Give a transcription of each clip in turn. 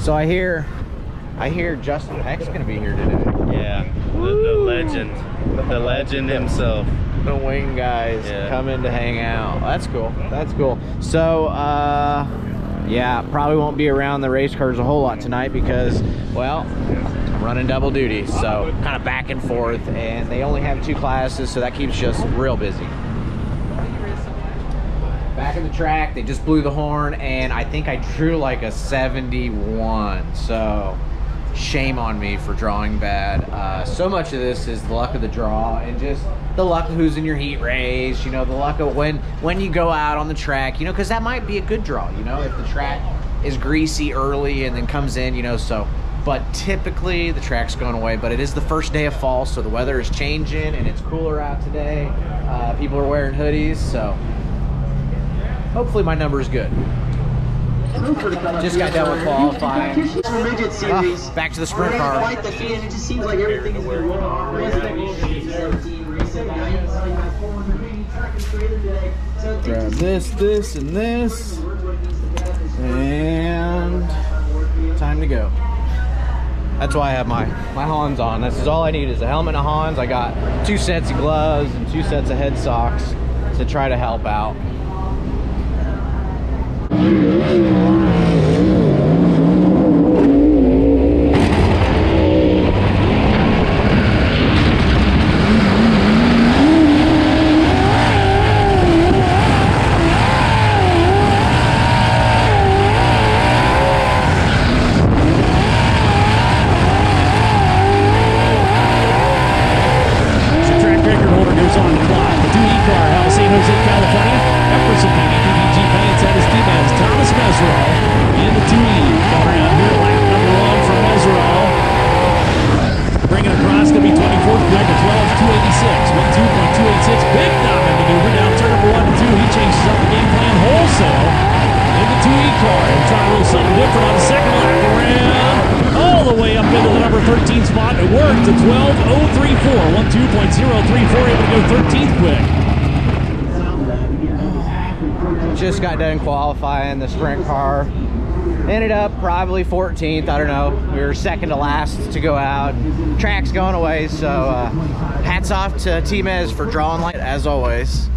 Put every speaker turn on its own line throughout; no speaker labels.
So I hear, I hear Justin Heck's gonna be here today.
Yeah, the, the legend, the legend himself.
The wing guys
Yeah.
coming to hang out. That's cool. That's cool. So, uh, yeah, probably won't be around the race cars a whole lot tonight because, well, I'm running double duty, so kind of back and forth, and they only have two classes, so that keeps us real busy. Back in the track, they just blew the horn, and I think I drew like a 71. So, shame on me for drawing bad. Uh, so much of this is the luck of the draw, and just the luck of who's in your heat race. You know, the luck of when when you go out on the track. You know, because that might be a good draw. You know, if the track is greasy early and then comes in. You know, so. But typically the track's going away. But it is the first day of fall, so the weather is changing and it's cooler out today. Uh, people are wearing hoodies, so hopefully my number is good. Just got done with qualifying. Ah, back to the sprint car.
It just seems like everything is going wrong. Resident Evil 17 recent guys, like my 400 track and trailer today. So it
Grab this, this, and this, and time to go. That's why I have my my Hans on. This is all I need is a helmet and a Hans. I got two sets of gloves and two sets of head socks to try to help out.
The track record holder goes on the clock. The 2E car out of San Jose, California. Epperson Painting, DDG Paints at his teammates, Thomas Meseraull. And the 2E coming around here, lap number one from Meseraull. Bringing across, going to be 24th quick at 12, 286. 12.286. Big diamond maneuver down turn number one and two. He changes up the game plan wholesale. In the 2E car, and trying a little something different on the second lap around. All the way up into the number 13 spot. It worked to 12.034. 12.034, able to go 13th quick.
Just got done qualifying the sprint car. Ended up probably 14th. I don't know. We were second to last to go out. Track's going away, so uh, hats off to T-Mez for drawing light as always.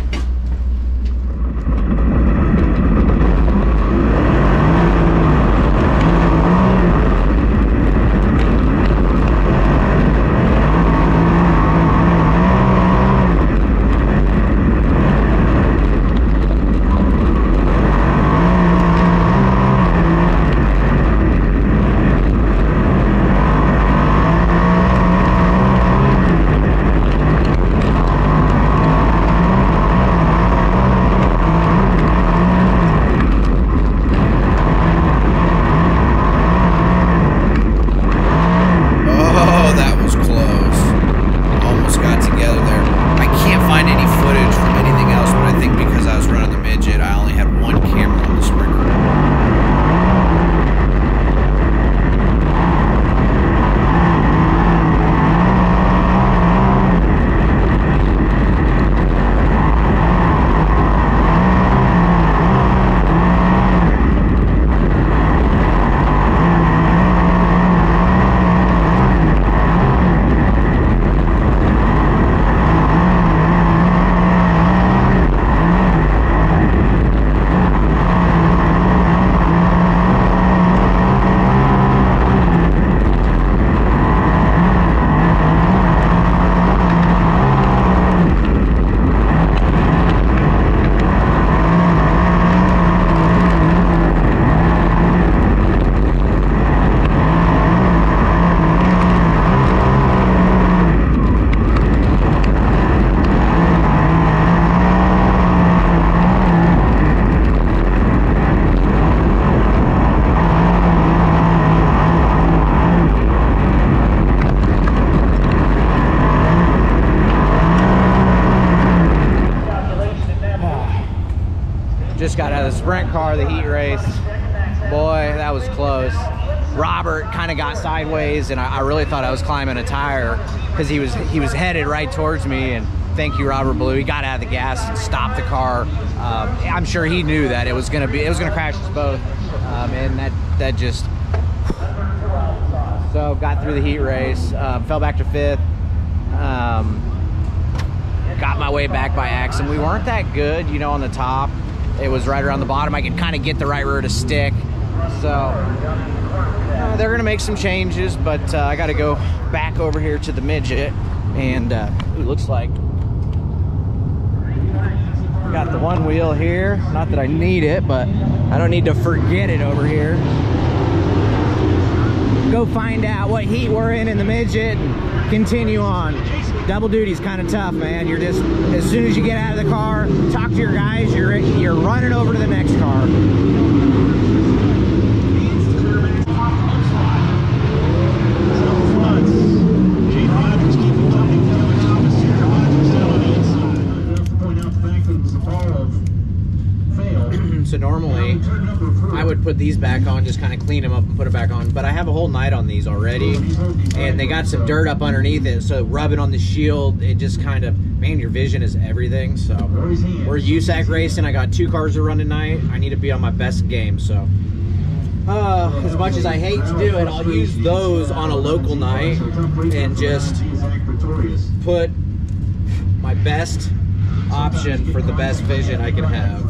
Sprint car, the heat race. Boy, that was close. Robert kind of got sideways, and I, I really thought I was climbing a tire because he was he was headed right towards me. And thank you, Robert Ballou. He got out of the gas and stopped the car. Um, I'm sure he knew that it was gonna be it was gonna crash us both, um, and that that just So got through the heat race, uh, fell back to fifth. Um, got my way back by accident. We weren't that good, you know, on the top. It was right around the bottom. I could kind of get the right rear to stick. So uh, they're gonna make some changes, but uh, I got to go back over here to the midget, and uh, it looks like got the one wheel here. Not that I need it, but I don't need to forget it over here. Go find out what heat we're in in the midget and continue on. Double duty's kind of tough, man. You're just as soon as you get out of the car, talk to your guys. You're you're running over to the next car. So normally I would put these back on, just kind of clean them up and put it back on. But I have a whole night on these already, and they got some dirt up underneath it. So rubbing on the shield, it just kind of man, your vision is everything. So we're USAC racing. I got two cars to run tonight. I need to be on my best game. So uh, as much as I hate to do it, I'll use those on a local night and just put my best option for the best vision I can have.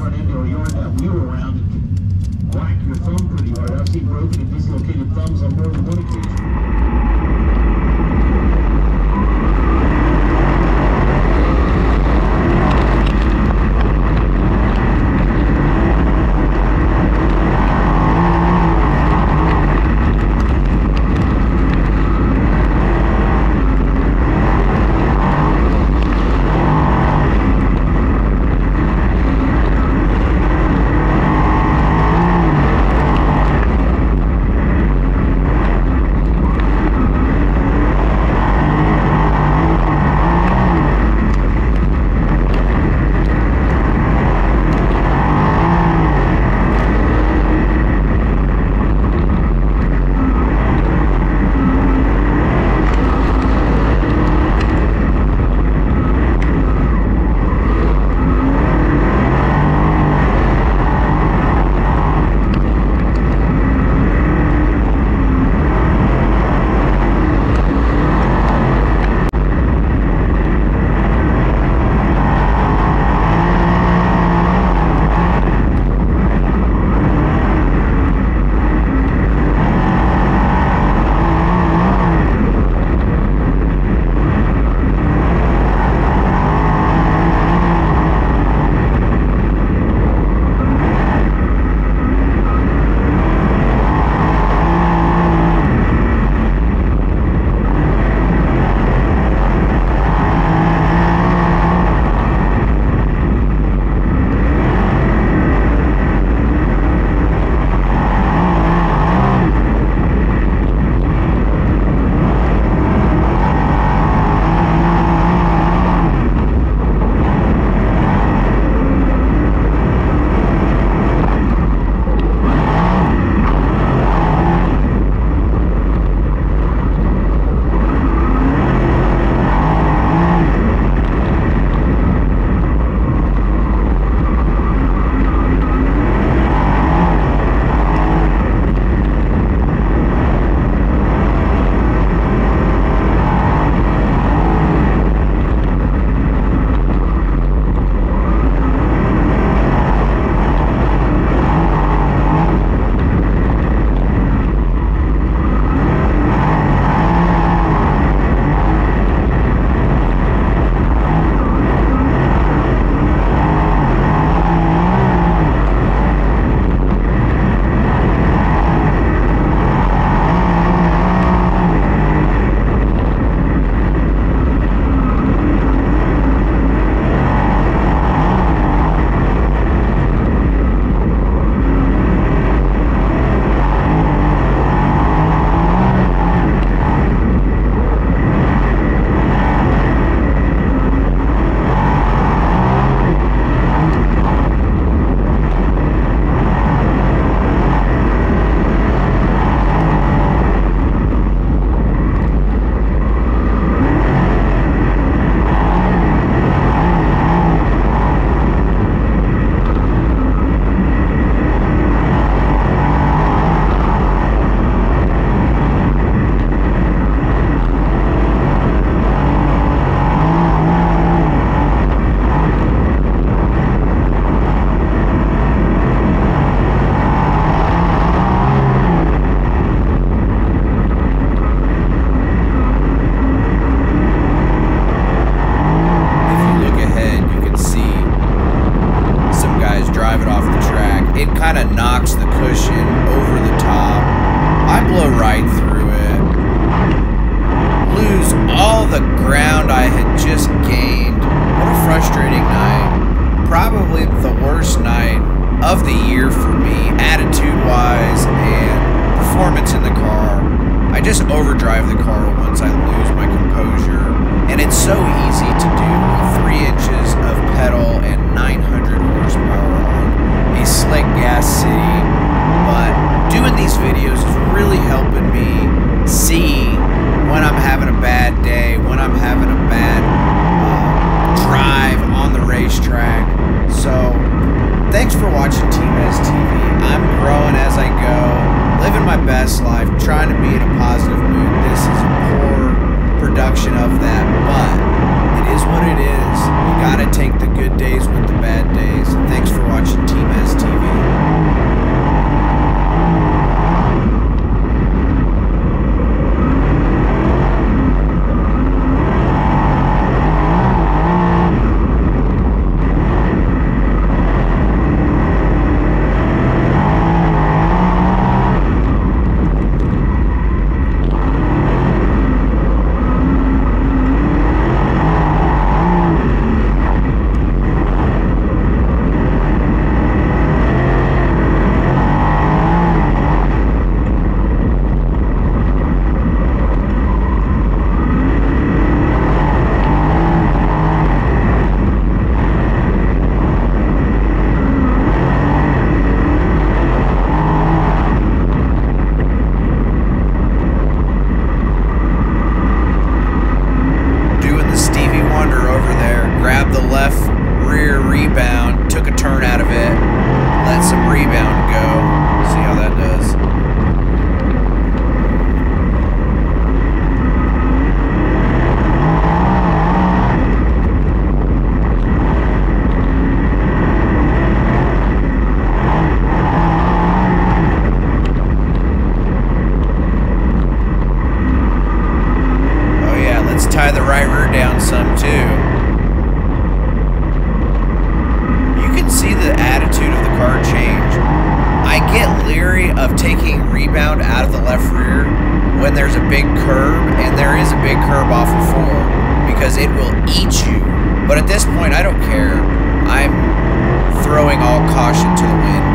All caution to the wind.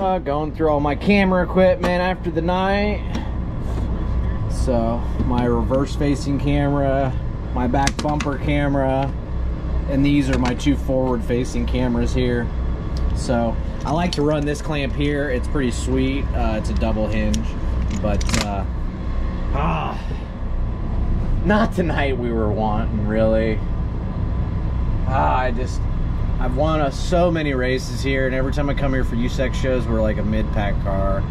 Uh, going through all my camera equipment after the night. So, my reverse facing camera, my back bumper camera, and these are my two forward facing cameras here. So, I like to run this clamp here. It's pretty sweet. Uh, it's a double hinge, but uh, ah, not tonight we were wanting, really. Ah, I just I've won uh, so many races here, and every time I come here for USAC shows, we're like a mid-pack car.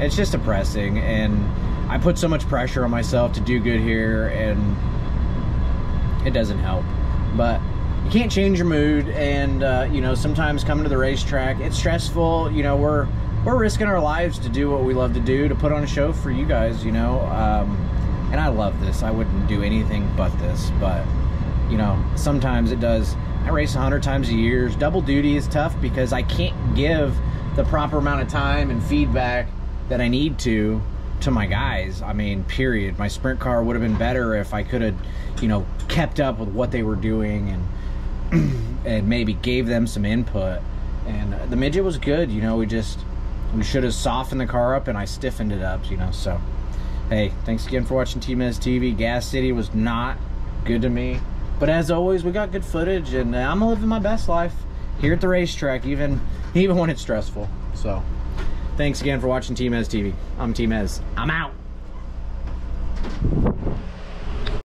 It's just depressing, and I put so much pressure on myself to do good here, and it doesn't help. But you can't change your mood, and uh, you know sometimes coming to the racetrack, it's stressful. You know we're we're risking our lives to do what we love to do, to put on a show for you guys. You know, um, and I love this. I wouldn't do anything but this, but you know sometimes it does I race 100 times a year. Double duty is tough because I can't give the proper amount of time and feedback that I need to to my guys. I mean, period. My sprint car would have been better if I could have, you know, kept up with what they were doing and and maybe gave them some input. And the midget was good, you know, we just we should have softened the car up and I stiffened it up, you know. So, hey, thanks again for watching T-Mez TV. Gas City was not good to me. But as always, we got good footage, and uh, I'm living my best life here at the racetrack, even even when it's stressful. So, thanks again for watching T-Mez TV. I'm T-Mez. I'm out.